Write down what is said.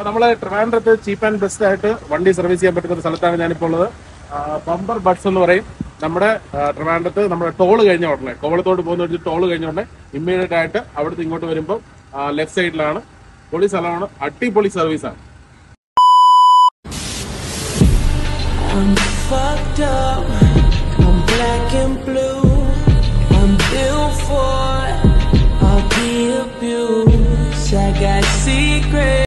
അപ്പൊ നമ്മൾ ട്രിവാൻഡ്രത്ത് ചീപ്പ് ആൻഡ് ബെസ്റ്റ് ആയിട്ട് വണ്ടി സർവീസ് ചെയ്യാൻ പറ്റുന്ന ഒരു സ്ഥലത്താണ് ഞാനിപ്പോ ഉള്ളത്. ബമ്പർ ബഡ്സ് എന്ന് പറയും. നമ്മുടെ ട്രിവാൻഡ്രത്ത് നമ്മുടെ ടോൾ കഴിഞ്ഞ ഉടനെ കോവളത്തോട്ട് പോകുന്ന ഒരു ടോൾ കഴിഞ്ഞ ഉടനെ ഇമ്മീഡിയറ്റ് ആയിട്ട് അവിടുത്തെ ഇങ്ങോട്ട് വരുമ്പോൾ ലെഫ്റ്റ് സൈഡിലാണ് പൊളി സ്ഥലമാണ്. അടിപൊളി സർവീസാണ് ആണ്. I got secrets.